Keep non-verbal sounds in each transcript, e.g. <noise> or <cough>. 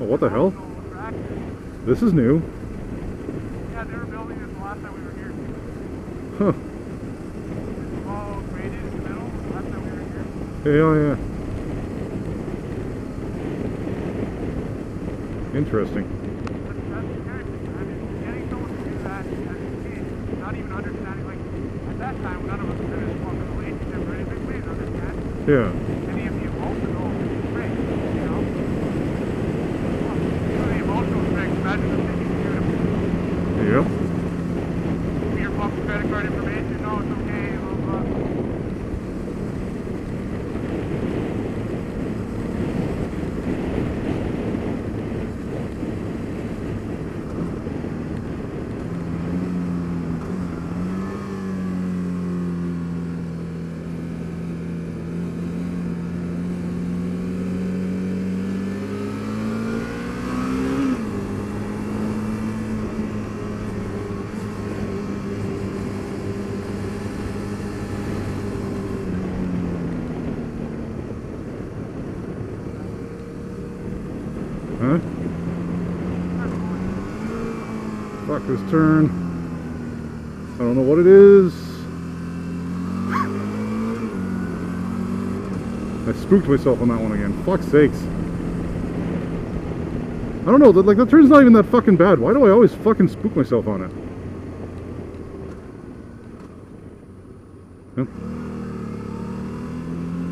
Oh, what the hell? This is new. Yeah, they were building this the last time we were here. Huh. It's all graded in the middle the last time we were here. Yeah, yeah. Interesting. But that's seriously, I mean, getting someone to do that as a kid, not even understanding, like, at that time, none of us were in a fucking relationship or anything, we didn't understand Yeah. any of the emotional tricks, you know? Some of the emotional tricks, imagine the thing you do to Yep. your fucking information, Huh? Fuck this turn. I don't know what it is. I spooked myself on that one again. Fuck's sakes. I don't know, that, like that turn's not even that fucking bad. Why do I always fucking spook myself on it? Yep.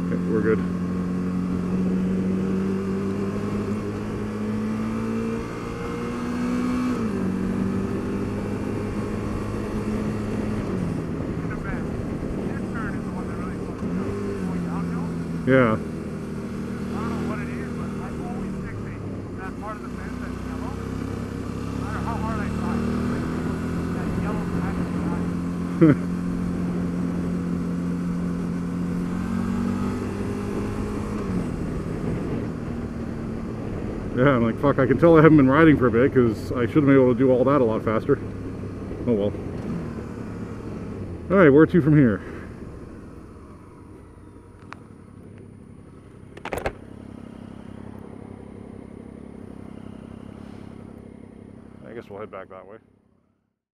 Okay, we're good. in a bend. This turn is the one that really fucks me up. Going downhill, Yeah. I don't know what it is, but I always fixate from that part of the fence that's yellow. No matter how hard I try, it's like that yellow patch of the eye. <laughs> Yeah, I'm like, fuck, I can tell I haven't been riding for a bit because I should have been able to do all that a lot faster. Oh well. Alright, where to from here? I guess we'll head back that way.